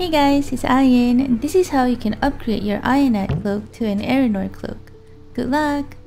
Hey guys, it's Ayan. This is how you can upgrade your Ionite cloak to an Aeronor cloak. Good luck!